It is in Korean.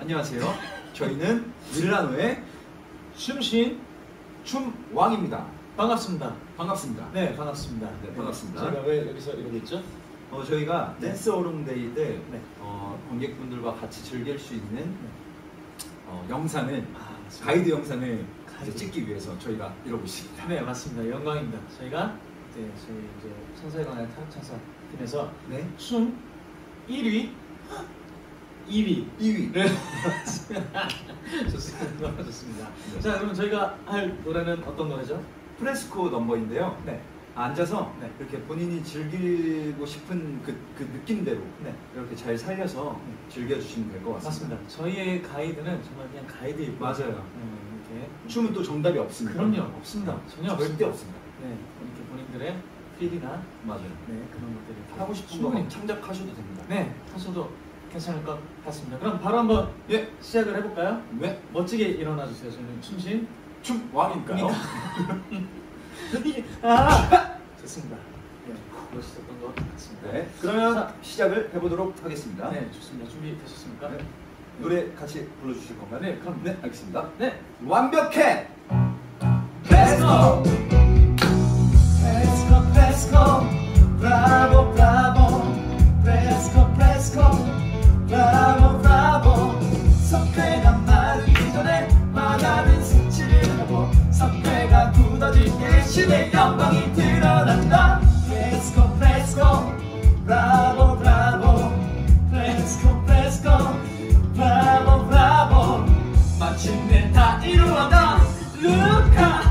안녕하세요. 저희는 밀라노의 춤신 춤왕입니다. 반갑습니다. 반갑습니다. 네 반갑습니다. 네, 반갑습니다. 저희가 왜 여기서 이러고 있죠? 어, 저희가 네. dance along day 때 네. 어, 관객분들과 같이 즐길 수 있는 어, 영상을 아. 가이드 영상을 가이드. 찍기 위해서 저희가 이러고 있습니다. 네 맞습니다. 영광입니다. 저희가 이제 저희 이제 천사에 관하여 타락천사 팀에서 네. 춤 1위 2위 2위. 네 좋습니다. 좋습니다. 네. 자 그러면 저희가 할 노래는 어떤 노래죠? 프레스코 넘버인데요. 네. 앉아서 네. 이렇게 본인이 즐기고 싶은 그, 그 느낌대로 네. 이렇게 잘 살려서 네. 즐겨주시면 될 것 같습니다. 맞습니다. 저희의 가이드는 정말 그냥 가이드일 뿐. 맞아요. 네, 이렇게 춤은 또 정답이 없습니다. 그럼요 없습니다. 전혀 절대 없습니다. 없습니다. 네 이렇게 본인들의 필이나 맞아요. 네 그런 것들을 하고 싶은 충분히 거 창작하셔도 됩니다. 네 하셔도 괜찮을 것 같습니다. 그럼 바로 한번 예. 시작을 해볼까요? 네. 멋지게 일어나 주세요. 저는 춤신 춤 왕이니까요. 아 좋습니다. 네 멋있었던 것 같습니다. 네. 그러면 자. 시작을 해보도록 하겠습니다. 네 좋습니다. 준비 되셨습니까? 네. 노래 같이 불러주실 건가요? 네, 그럼. 네, 알겠습니다. 네. 완벽해. Let's go. Come.